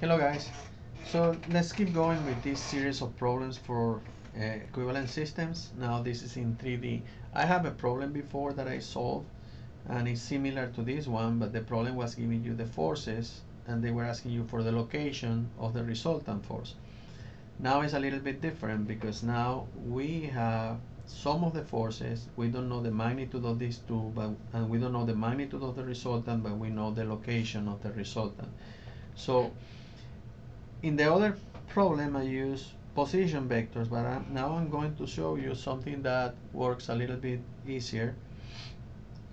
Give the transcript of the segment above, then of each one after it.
Hello guys. So let's keep going with this series of problems for uh, equivalent systems. Now this is in 3D. I have a problem before that I solved and it's similar to this one but the problem was giving you the forces and they were asking you for the location of the resultant force. Now it's a little bit different because now we have some of the forces, we don't know the magnitude of these two but and we don't know the magnitude of the resultant but we know the location of the resultant. So in the other problem I use position vectors, but I'm, now I'm going to show you something that works a little bit easier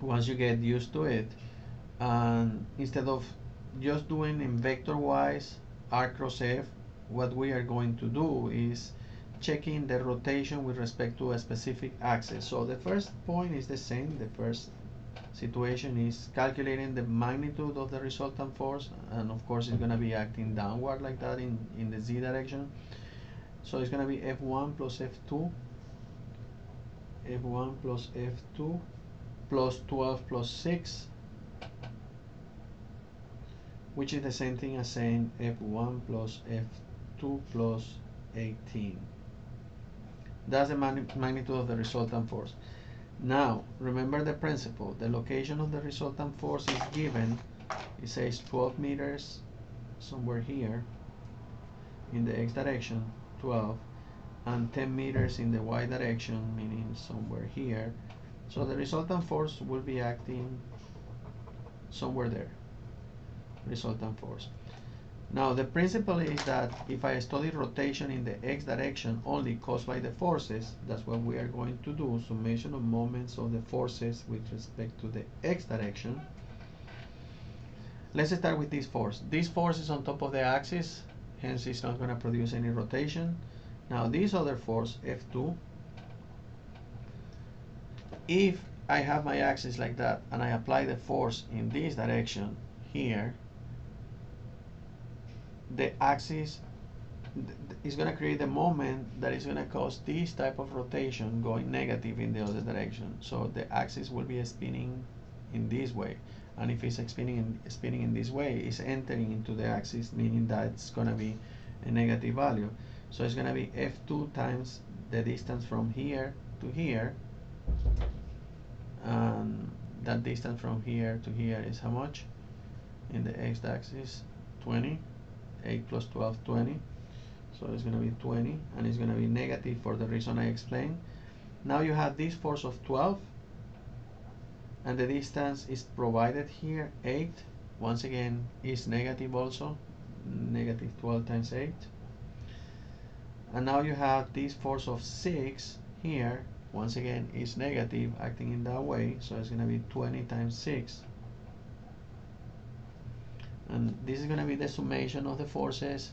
once you get used to it. And instead of just doing in vector wise r cross f, what we are going to do is checking the rotation with respect to a specific axis. So the first point is the same, the first situation is calculating the magnitude of the resultant force and of course it's going to be acting downward like that in, in the z direction. So it's going to be f1 plus f2 f1 plus f2 plus 12 plus 6 which is the same thing as saying f1 plus f2 plus 18 that's the magnitude of the resultant force now, remember the principle. The location of the resultant force is given. It says 12 meters somewhere here in the x direction, 12, and 10 meters in the y direction, meaning somewhere here. So the resultant force will be acting somewhere there. Resultant force. Now the principle is that if I study rotation in the x direction only caused by the forces, that's what we are going to do, summation of moments of the forces with respect to the x direction. Let's start with this force. This force is on top of the axis, hence it's not going to produce any rotation. Now this other force, F2, if I have my axis like that and I apply the force in this direction here, the axis is going to create a moment that is going to cause this type of rotation going negative in the other direction. So the axis will be spinning in this way. And if it's spinning in, spinning in this way, it's entering into the axis, meaning that it's going to be a negative value. So it's going to be F2 times the distance from here to here. And that distance from here to here is how much? In the x-axis, 20. 8 plus 12, 20. So it's going to be 20 and it's going to be negative for the reason I explained. Now you have this force of 12 and the distance is provided here, 8. Once again, is negative also, negative 12 times 8. And now you have this force of 6 here, once again, is negative, acting in that way, so it's going to be 20 times 6 and this is going to be the summation of the forces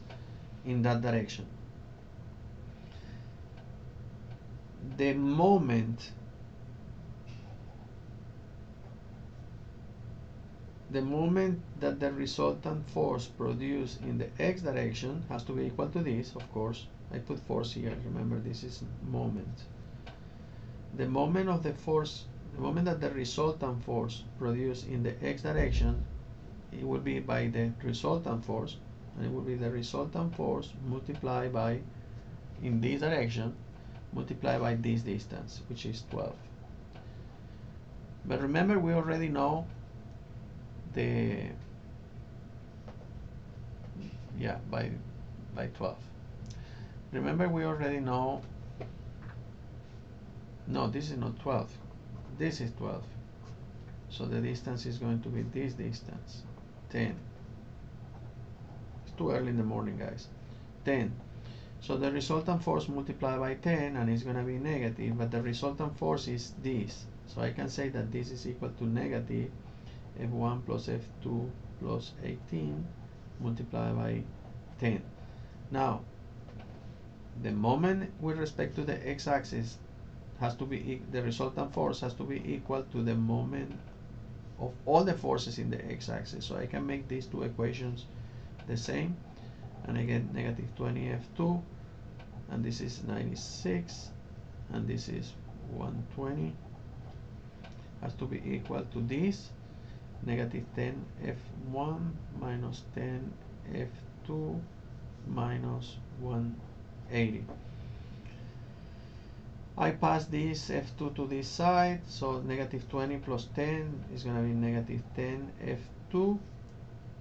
in that direction. The moment the moment that the resultant force produced in the x direction has to be equal to this, of course. I put force here, remember this is moment. The moment of the force, the moment that the resultant force produced in the x direction it will be by the resultant force and it will be the resultant force multiplied by in this direction multiplied by this distance which is 12 but remember we already know the yeah by by 12 remember we already know no this is not 12 this is 12 so the distance is going to be this distance 10 it's too early in the morning guys. 10 so the resultant force multiplied by 10 and it's going to be negative but the resultant force is this. So I can say that this is equal to negative f1 plus f2 plus 18 multiplied by 10 now the moment with respect to the x-axis has to be the resultant force has to be equal to the moment of all the forces in the x-axis. So I can make these two equations the same. And I get negative 20F2, and this is 96, and this is 120. Has to be equal to this, negative 10F1 minus 10F2 minus 180. I pass this F2 to this side, so negative 20 plus 10 is going to be negative 10 F2.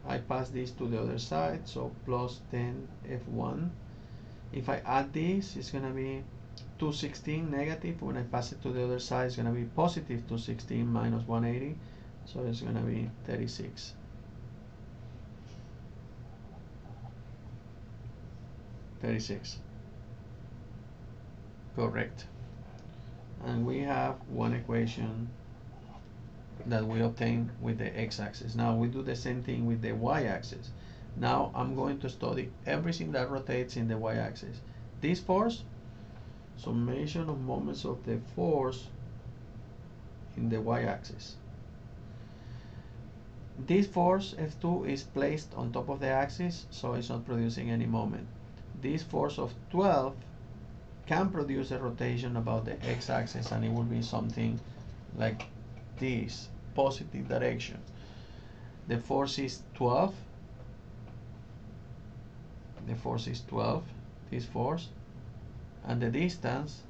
I pass this to the other side, so plus 10 F1. If I add this, it's going to be 216 negative. When I pass it to the other side, it's going to be positive 216 minus 180. So it's going to be 36. Thirty-six. Correct. And we have one equation that we obtain with the x-axis. Now we do the same thing with the y-axis. Now I'm going to study everything that rotates in the y-axis. This force, summation of moments of the force in the y-axis. This force F2 is placed on top of the axis, so it's not producing any moment. This force of 12 can produce a rotation about the x-axis and it will be something like this, positive direction. The force is 12. The force is 12, this force. And the distance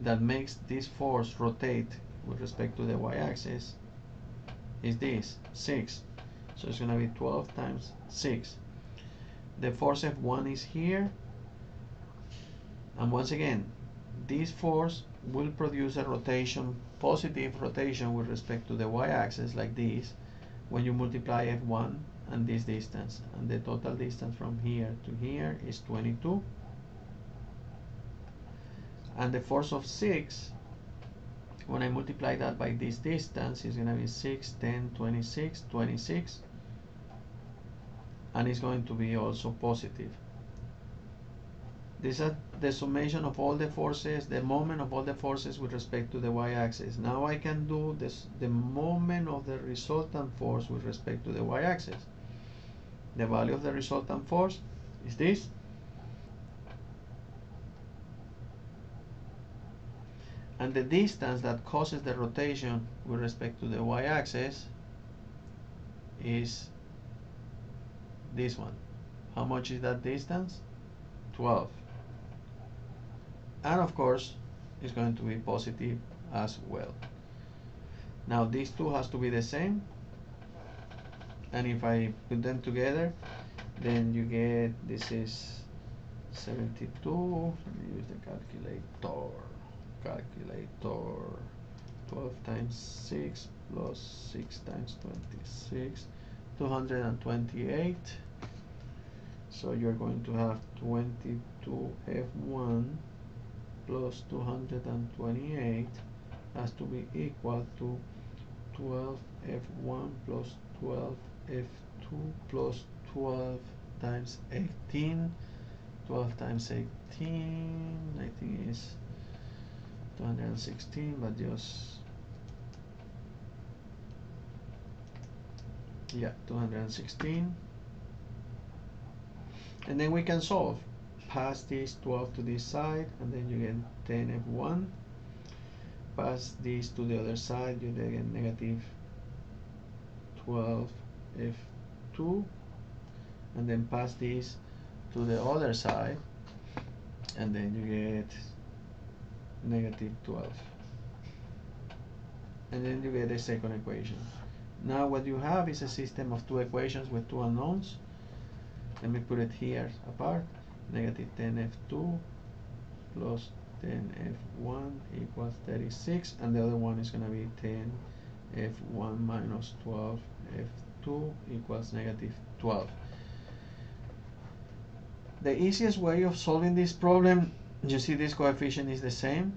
that makes this force rotate with respect to the y-axis is this, 6. So it's going to be 12 times 6. The force F1 is here. And once again, this force will produce a rotation, positive rotation with respect to the y-axis like this when you multiply F1 and this distance. And the total distance from here to here is 22. And the force of 6 when I multiply that by this distance, is going to be 6, 10, 26, 26. And it's going to be also positive. These are the summation of all the forces, the moment of all the forces with respect to the y-axis. Now I can do this, the moment of the resultant force with respect to the y-axis. The value of the resultant force is this. and the distance that causes the rotation with respect to the y-axis is this one. How much is that distance? 12. And of course, it's going to be positive as well. Now these two has to be the same. And if I put them together, then you get, this is 72, let me use the calculator. Calculator. 12 times 6 plus 6 times 26 228 so you're going to have 22 f1 plus 228 has to be equal to 12 f1 plus 12 f2 plus 12 times 18 12 times 18 I think is 216 but just yeah 216 and then we can solve pass this 12 to this side and then you get 10 f1 pass this to the other side you get negative 12 f2 and then pass this to the other side and then you get negative 12 and then you get a second equation. Now what you have is a system of two equations with two unknowns. Let me put it here apart negative 10 f2 plus 10 f1 equals 36 and the other one is going to be 10 f1 minus 12 f2 equals negative 12 the easiest way of solving this problem you see this coefficient is the same.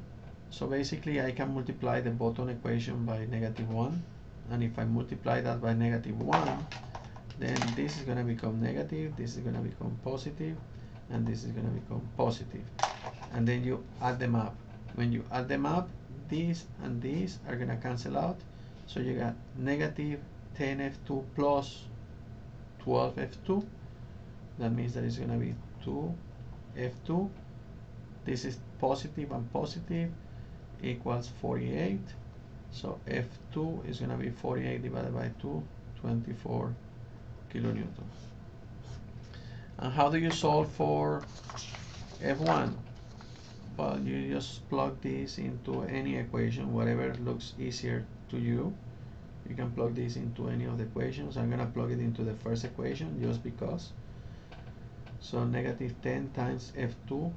So basically I can multiply the bottom equation by negative 1 and if I multiply that by negative 1 then this is going to become negative this is going to become positive and this is going to become positive. And then you add them up. When you add them up these and these are going to cancel out. So you got negative 10f2 plus 12f2 that means that it's going to be 2f2 this is positive and positive equals 48 so F2 is going to be 48 divided by 2 24 kilonewton And how do you solve for F1? Well, you just plug this into any equation, whatever looks easier to you. You can plug this into any of the equations. I'm gonna plug it into the first equation just because. So negative 10 times F2,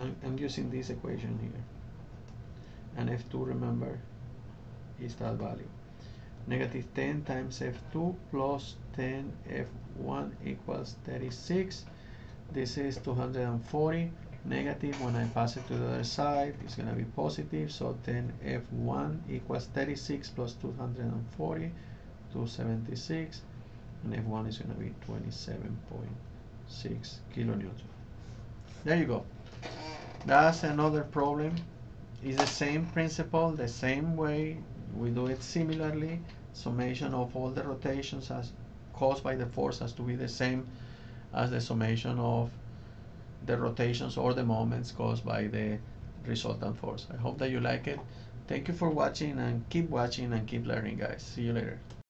I'm, I'm using this equation here. And F2, remember, is that value. Negative 10 times F2 plus 10 F1 equals 36. This is 240 negative when I pass it to the other side it's gonna be positive. So 10 F1 equals 36 plus 240 276 and F1 is gonna be 27.6 kilonewton. There you go. That's another problem. It's the same principle the same way we do it similarly summation of all the rotations as caused by the force has to be the same as the summation of the rotations or the moments caused by the resultant force. I hope that you like it. Thank you for watching and keep watching and keep learning guys. See you later.